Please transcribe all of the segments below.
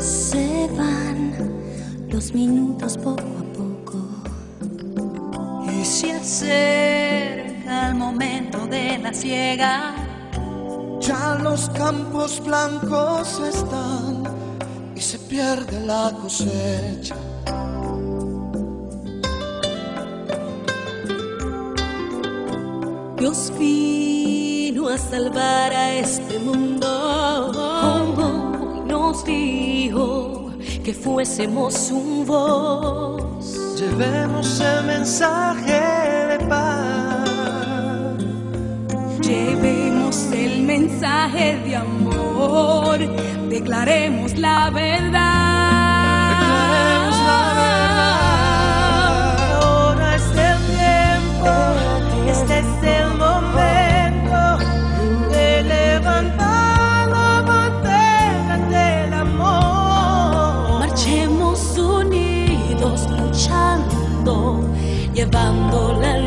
Se van los minutos poco a poco y se acerca el momento de la ciega. Ya los campos blancos están y se pierde la cosecha. Dios vino a salvar a este mundo nos dijo que fuésemos un voz. Llevemos el mensaje de paz. Llevemos el mensaje de amor. Declaremos la verdad. escuchando, llevándola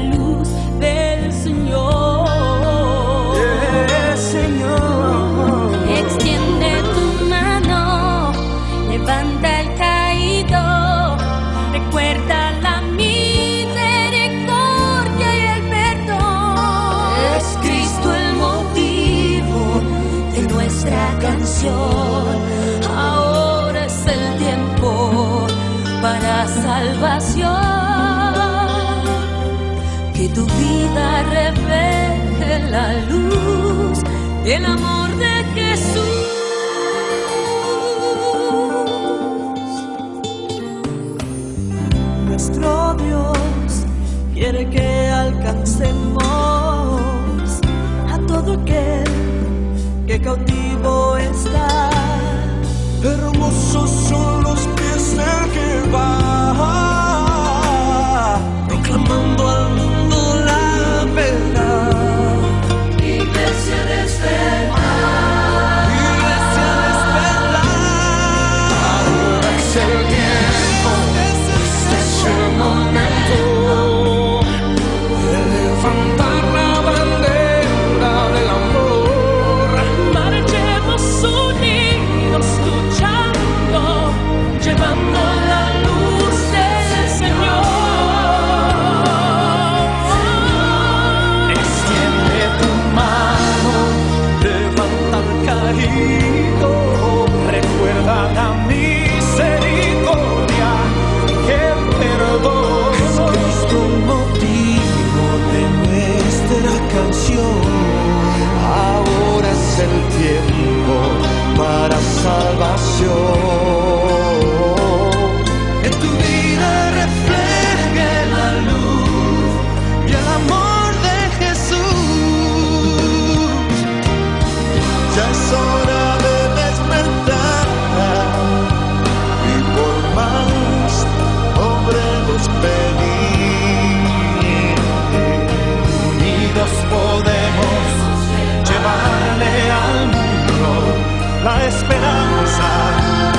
salvación, que tu vida refleje la luz del amor de la esperanza.